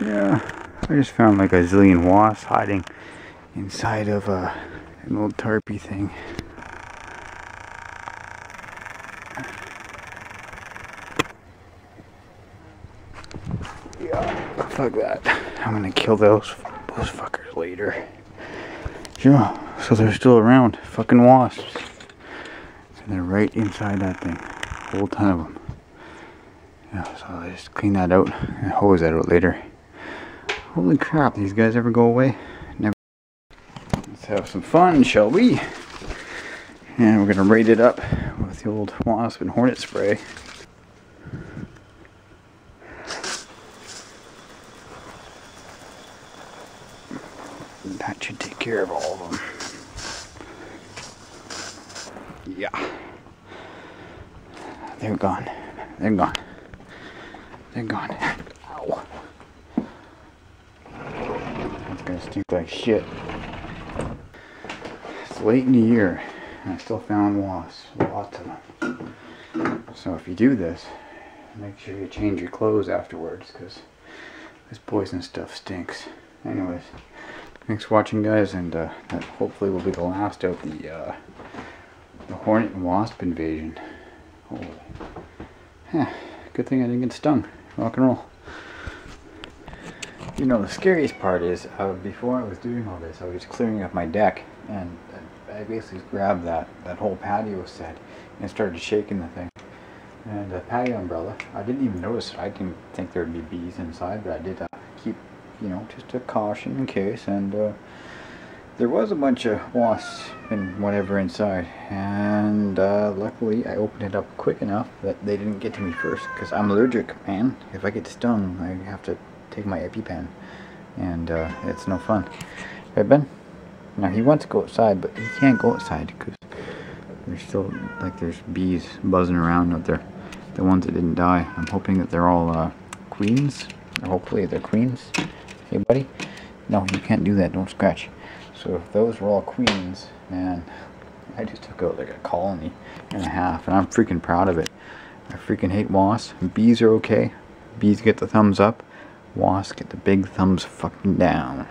Yeah, I just found like a zillion wasps hiding inside of uh, an old tarpy thing. Yeah, fuck that. I'm gonna kill those those fuckers later. Yeah, so they're still around. Fucking wasps. And they're right inside that thing. A whole ton of them. Yeah, so I just clean that out and hose that out later. Holy crap, these guys ever go away? Never. Let's have some fun, shall we? And we're gonna raid it up with the old wasp and hornet spray. That should take care of all of them. Yeah. They're gone. They're gone. They're gone. Ow. Gonna stink like shit. It's late in the year, and I still found wasps. Lots of them. So if you do this, make sure you change your clothes afterwards, because this poison stuff stinks. Anyways, thanks for watching, guys, and uh, that hopefully will be the last of the, uh, the hornet and wasp invasion. Holy. Yeah, good thing I didn't get stung. Rock and roll. You know, the scariest part is, uh, before I was doing all this, I was clearing up my deck, and I basically grabbed that, that whole patio set and started shaking the thing. And the patio umbrella, I didn't even notice, I didn't think there'd be bees inside, but I did uh, keep, you know, just a caution in case, and uh, there was a bunch of wasps and whatever inside. And uh, luckily I opened it up quick enough that they didn't get to me first because I'm allergic man. If I get stung I have to take my EpiPen and uh, it's no fun. Right Ben? Now he wants to go outside but he can't go outside because there's still like there's bees buzzing around out there. The ones that didn't die. I'm hoping that they're all uh, queens. Hopefully they're queens. Hey buddy? No you can't do that. Don't scratch. So if those were all queens, man, I just took out like a colony and a half, and I'm freaking proud of it. I freaking hate wasps. Bees are okay. Bees get the thumbs up. Wasps get the big thumbs fucking down.